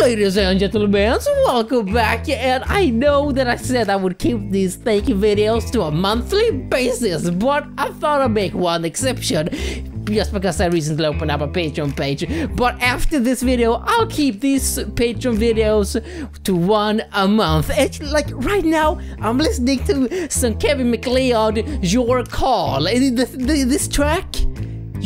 Ladies and gentlemen, welcome back and I know that I said I would keep these thank you videos to a monthly basis but I thought I'd make one exception just because I recently opened up a Patreon page. But after this video, I'll keep these Patreon videos to one a month. It's like right now, I'm listening to some Kevin MacLeod, Your Call. This, this track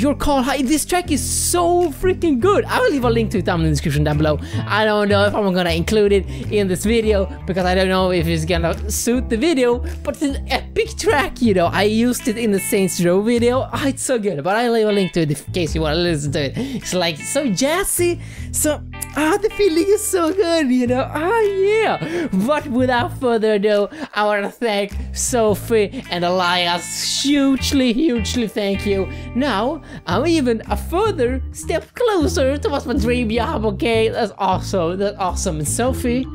your call. This track is so freaking good. I will leave a link to it down in the description down below. I don't know if I'm gonna include it in this video because I don't know if it's gonna suit the video, but it's an epic track, you know. I used it in the Saints Row video. Oh, it's so good, but I'll leave a link to it in case you wanna listen to it. It's like so jazzy, so ah, the feeling is so good, you know. Ah, yeah. But without further ado, I wanna thank Sophie and Elias hugely, hugely thank you. Now, I'm even a further step closer towards my dream job, okay? That's awesome, that's awesome. And Sophie,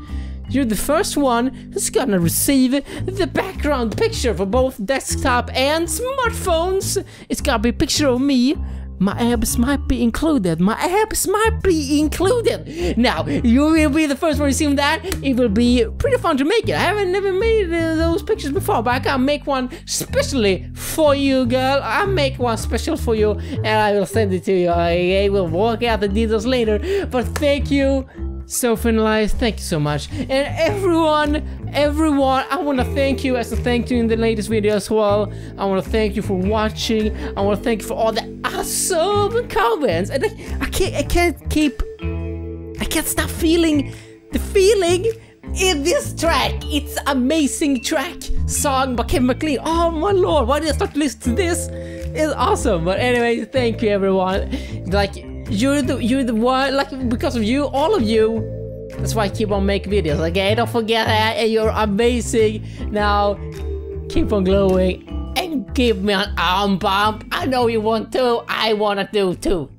you're the first one who's gonna receive the background picture for both desktop and smartphones. It's gonna be a picture of me my abs might be included. My abs might be included. Now, you will be the first one to see that. It will be pretty fun to make it. I haven't never made uh, those pictures before, but I can make one specially for you, girl. I'll make one special for you, and I will send it to you. I will work out the details later. But thank you so finalized. Thank you so much. And everyone everyone i want to thank you as a thank you in the latest video as well. I want to thank you for watching. I want to thank you for all the awesome comments. And I, I can't i can't keep i can't stop feeling the feeling in this track. It's amazing track song by Kevin MacLeod. Oh my lord why did i start to listen to this? It's awesome. But anyway thank you everyone. Like you're the you're the one like because of you, all of you. That's why I keep on making videos. Okay, don't forget that. You're amazing. Now, keep on glowing and give me an arm bump. I know you want to. I wanna do too.